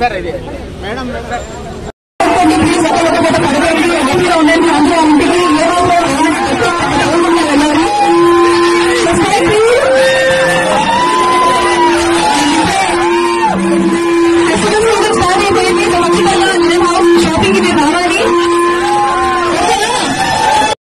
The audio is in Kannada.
ಸರ್ ಇದೆ. Madam sir